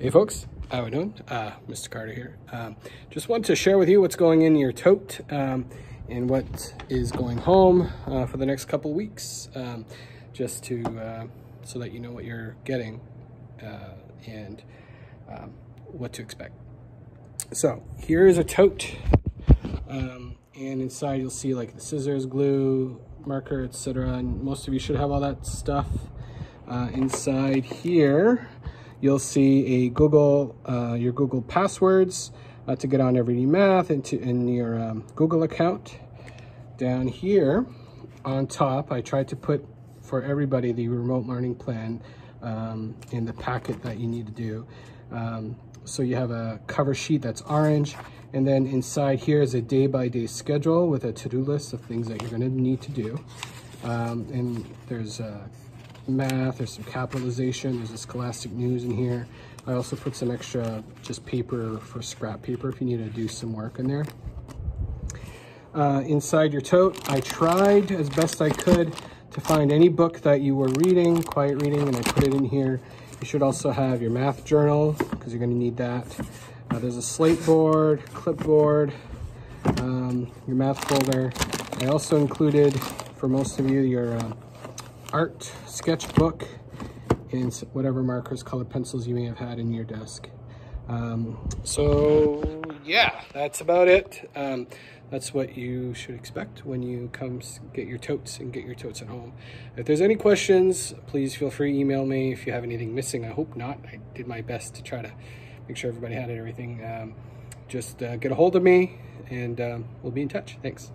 Hey folks, how we doing? Uh, Mr. Carter here. Um, just want to share with you what's going in your tote um, and what is going home uh, for the next couple weeks, um, just to uh, so that you know what you're getting uh, and um, what to expect. So here is a tote, um, and inside you'll see like the scissors, glue, marker, etc. And most of you should have all that stuff uh, inside here you'll see a Google, uh, your Google passwords uh, to get on Everyday Math into in your um, Google account. Down here on top, I tried to put for everybody the remote learning plan um, in the packet that you need to do. Um, so you have a cover sheet that's orange, and then inside here is a day-by-day -day schedule with a to-do list of things that you're gonna need to do. Um, and there's a math, there's some capitalization, there's a scholastic news in here. I also put some extra just paper for scrap paper if you need to do some work in there. Uh, inside your tote, I tried as best I could to find any book that you were reading, quiet reading, and I put it in here. You should also have your math journal because you're going to need that. Uh, there's a slate board, clipboard, um, your math folder. I also included, for most of you, your uh, art sketchbook and whatever markers, colored pencils you may have had in your desk. Um, so yeah, that's about it. Um, that's what you should expect when you come get your totes and get your totes at home. If there's any questions, please feel free to email me if you have anything missing. I hope not. I did my best to try to make sure everybody had everything. Um, just uh, get a hold of me and um, we'll be in touch. Thanks.